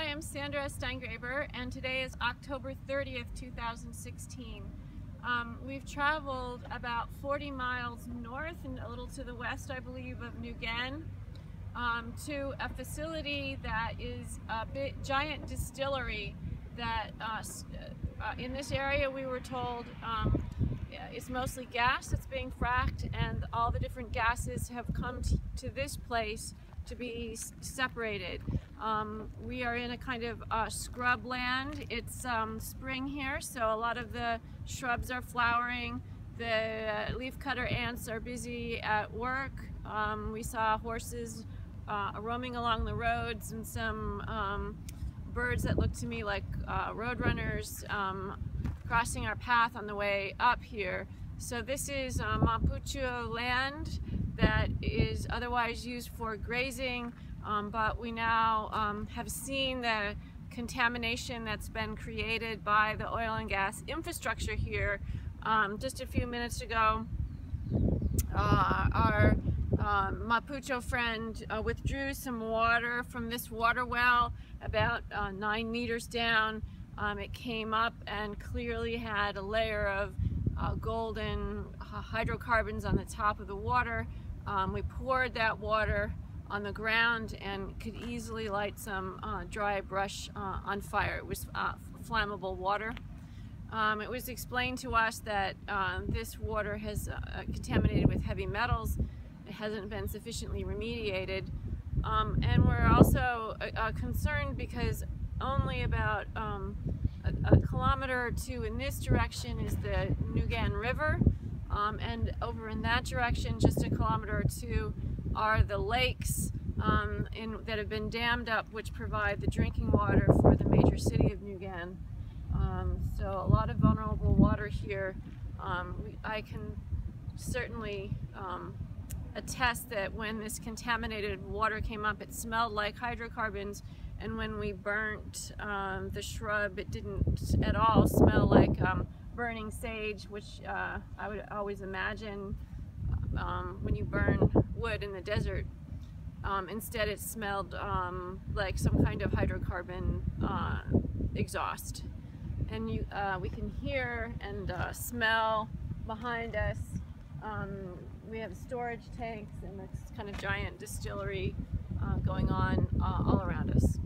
Hi, I'm Sandra Steingraber, and today is October 30th, 2016. Um, we've traveled about 40 miles north and a little to the west, I believe, of New um, to a facility that is a bit giant distillery that uh, uh, in this area we were told um, it's mostly gas that's being fracked and all the different gases have come to this place to be separated. Um, we are in a kind of uh, scrub land. It's um, spring here, so a lot of the shrubs are flowering. The leafcutter ants are busy at work. Um, we saw horses uh, roaming along the roads and some um, birds that looked to me like uh, roadrunners um, crossing our path on the way up here. So this is uh, Mapuche land that is otherwise used for grazing, um, but we now um, have seen the contamination that's been created by the oil and gas infrastructure here. Um, just a few minutes ago, uh, our um, Mapuche friend uh, withdrew some water from this water well about uh, nine meters down. Um, it came up and clearly had a layer of uh, golden hydrocarbons on the top of the water. Um, we poured that water on the ground and could easily light some uh, dry brush uh, on fire. It was uh, flammable water. Um, it was explained to us that um, this water has uh, contaminated with heavy metals. It hasn't been sufficiently remediated. Um, and we're also uh, concerned because only about um, a, a, kilometer or two in this direction is the Neuquén River. Um, and over in that direction, just a kilometer or two, are the lakes um, in, that have been dammed up, which provide the drinking water for the major city of Neuquén. Um, so a lot of vulnerable water here. Um, we, I can certainly um, attest that when this contaminated water came up, it smelled like hydrocarbons and when we burnt um, the shrub it didn't at all smell like um, burning sage which uh, I would always imagine um, when you burn wood in the desert um, instead it smelled um, like some kind of hydrocarbon uh, exhaust and you uh, we can hear and uh, smell behind us um, we have storage tanks and this kind of giant distillery uh, going on uh, all around us.